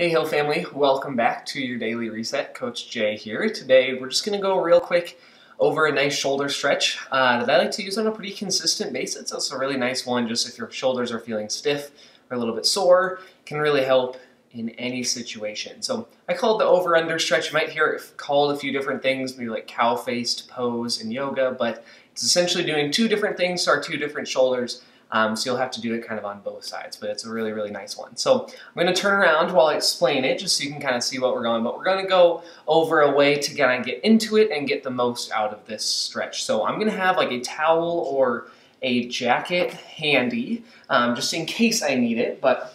Hey Hill family, welcome back to your daily reset. Coach Jay here. Today we're just going to go real quick over a nice shoulder stretch uh, that I like to use on a pretty consistent basis. It's a really nice one just if your shoulders are feeling stiff or a little bit sore. can really help in any situation. So I call it the over-under stretch. You might hear it called a few different things, maybe like cow-faced pose in yoga, but it's essentially doing two different things to our two different shoulders um, so you'll have to do it kind of on both sides, but it's a really, really nice one. So I'm going to turn around while I explain it, just so you can kind of see what we're going, but we're going to go over a way to kind of get into it and get the most out of this stretch. So I'm going to have like a towel or a jacket handy, um, just in case I need it, but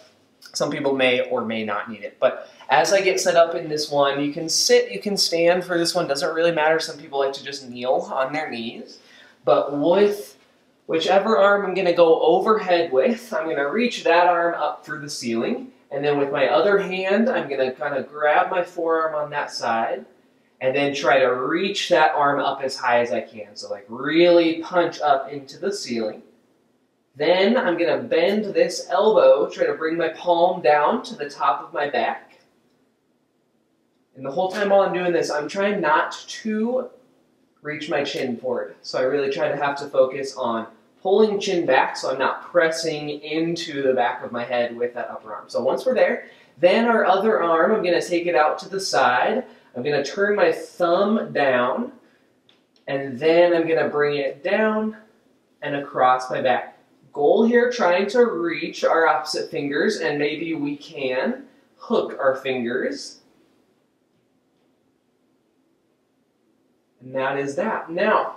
some people may or may not need it. But as I get set up in this one, you can sit, you can stand for this one, doesn't really matter. Some people like to just kneel on their knees. But with Whichever arm I'm going to go overhead with, I'm going to reach that arm up through the ceiling. And then with my other hand, I'm going to kind of grab my forearm on that side and then try to reach that arm up as high as I can. So like really punch up into the ceiling. Then I'm going to bend this elbow, try to bring my palm down to the top of my back. And the whole time while I'm doing this, I'm trying not to reach my chin forward. So I really try to have to focus on pulling chin back so I'm not pressing into the back of my head with that upper arm. So once we're there, then our other arm, I'm going to take it out to the side. I'm going to turn my thumb down, and then I'm going to bring it down and across my back. Goal here, trying to reach our opposite fingers, and maybe we can hook our fingers And that is that. Now,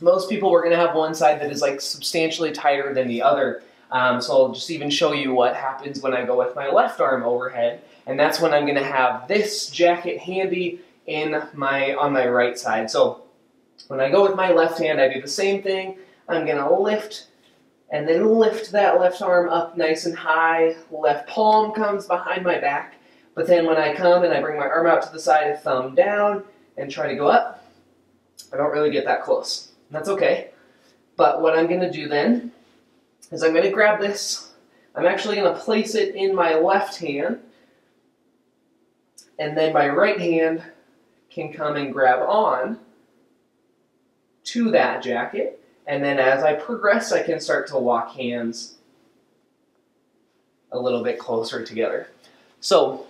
most people we're going to have one side that is like substantially tighter than the other. Um, so I'll just even show you what happens when I go with my left arm overhead. And that's when I'm going to have this jacket handy in my on my right side. So when I go with my left hand, I do the same thing. I'm going to lift and then lift that left arm up nice and high. Left palm comes behind my back. But then when I come and I bring my arm out to the side, thumb down, and try to go up, I don't really get that close. That's okay. But what I'm going to do then is I'm going to grab this. I'm actually going to place it in my left hand. And then my right hand can come and grab on to that jacket. And then as I progress, I can start to walk hands a little bit closer together. So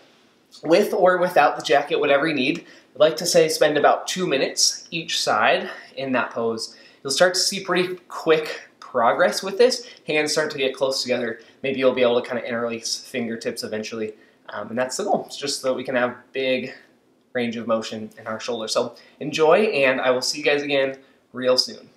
with or without the jacket, whatever you need, I'd like to say spend about two minutes each side in that pose. You'll start to see pretty quick progress with this. Hands start to get close together. Maybe you'll be able to kind of interlace fingertips eventually. Um, and that's the goal. It's just so that we can have big range of motion in our shoulders. So enjoy, and I will see you guys again real soon.